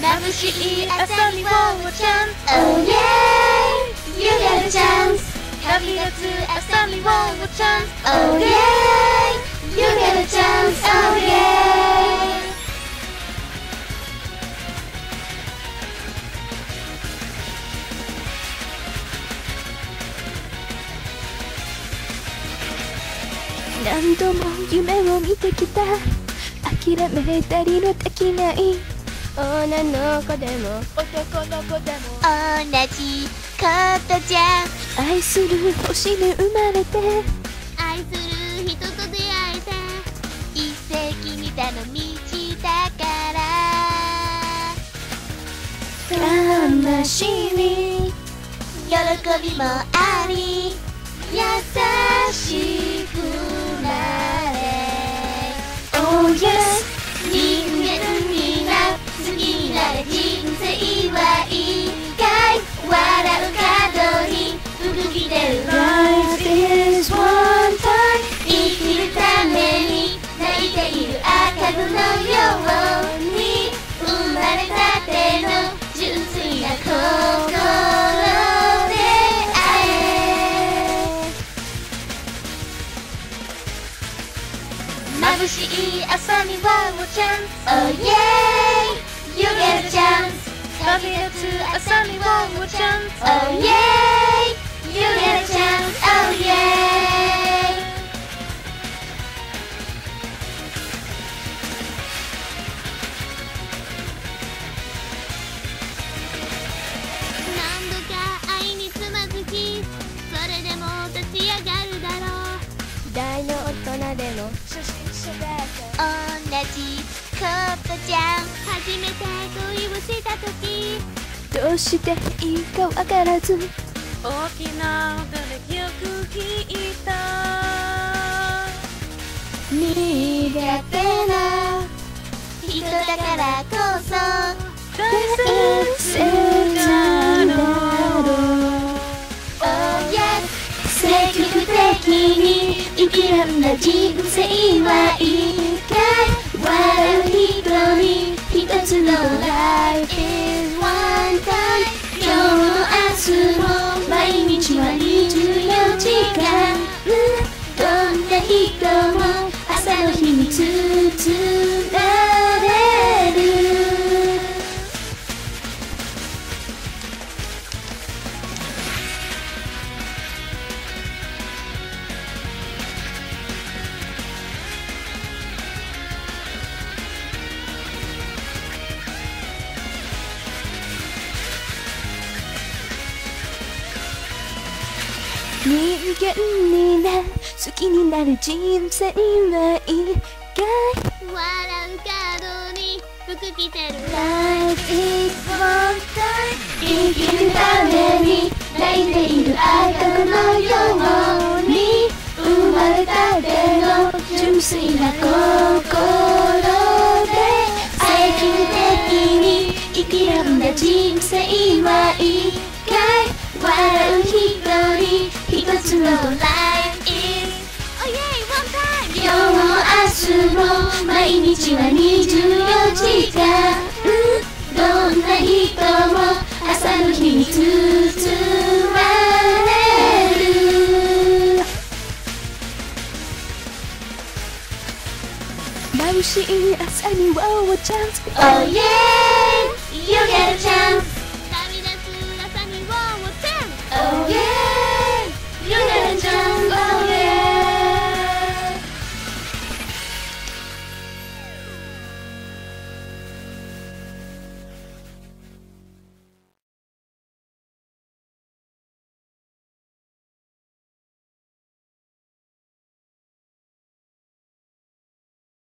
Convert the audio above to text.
眩しい朝にウォーチャン Oh yeah, you get a chance. 旅立つ朝にウォーチャン Oh yeah, you get a chance. Oh yeah. 何度も夢を見てきた諦めたりのできない女の子でも。男の子でも。同じことじゃん。愛する星に生まれて。愛する人と出会えた一石二鳥の道だから。悲しみ。喜びもあり。優しく眩しい朝にウォーチャン Oh yeah you get a chance 旅立つ朝にウォーチャン Oh yeah ことじゃん初めて恋をした時。どうしていいかわからず。大きな音でよく聞いた。苦手な人だからこそ。大大切切なの。なの。Oh yes 積極的に生きるんだ。人生は一回笑う人に一つの Life is one time 今日も明日も毎日は24時間。どんな人も朝の日に包む人間にな。好きになる人生は一回笑う角に服着てる Life is one time 生きるために泣いている赤子のように生まれたての純粋な心で積極的に生きるんだ人生は一回つ今日も明日も毎日は24時間どんな人も朝の日に包まれる眩しい朝にワオチャンス oh